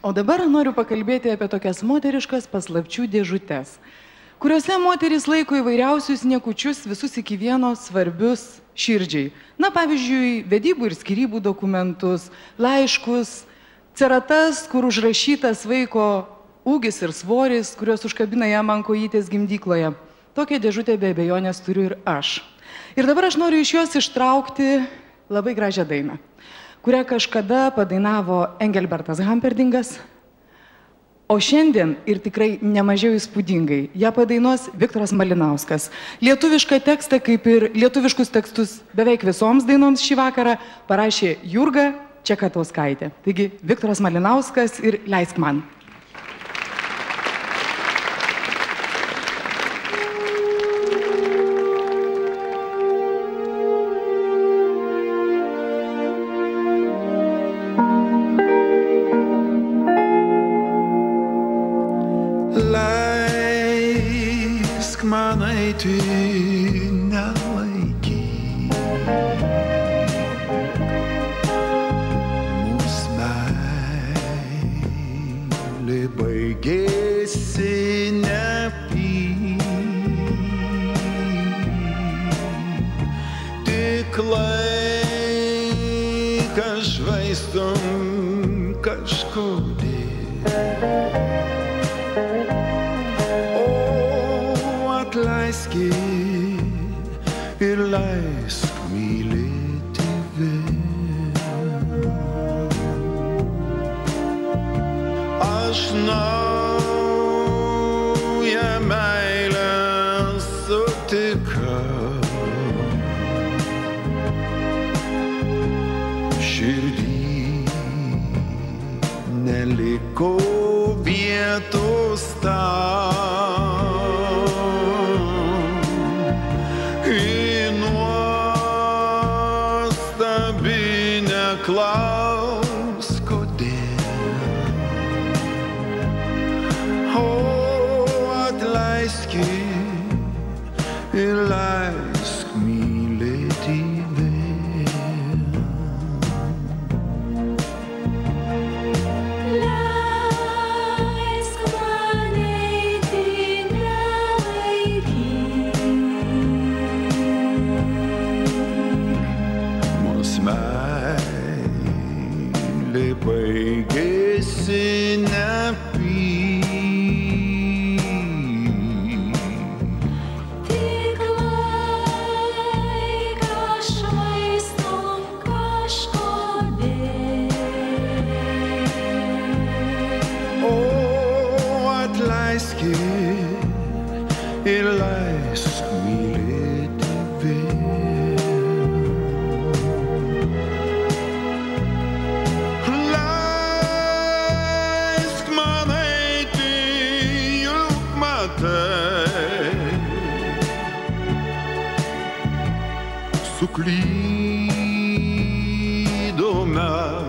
O dabar noriu pakalbėti apie tokias moteriškas paslapčių dėžutės, kuriuose moteris laiko įvairiausius niekučius visus iki vieno svarbius širdžiai. Na, pavyzdžiui, vedybų ir skirybų dokumentus, laiškus, ceratas, kur užrašytas vaiko ūgis ir svoris, kuriuos užkabina jam ant kojytės gimdykloje. Tokią dėžutę be abejonės turiu ir aš. Ir dabar aš noriu iš jos ištraukti labai gražią dainą kurią kažkada padainavo Engelbertas Hamperdingas, o šiandien ir tikrai nemažiau įspūdingai ją padainuos Viktoras Malinauskas. Lietuvišką tekstą, kaip ir lietuviškus tekstus beveik visoms dainoms šį vakarą, parašė Jurga Čekatauskaitė. Taigi, Viktoras Malinauskas ir leisk man. Leisk man eiti nelaikyk. Mūsų meilė baigėsi nepyk. Tik laiką švaistom kažkodėl atleiskit ir leisk neklaus kodėl. O atleiskit ir leisk mylėti meilė baigėsi nepyk. Ir leisk Sukli doma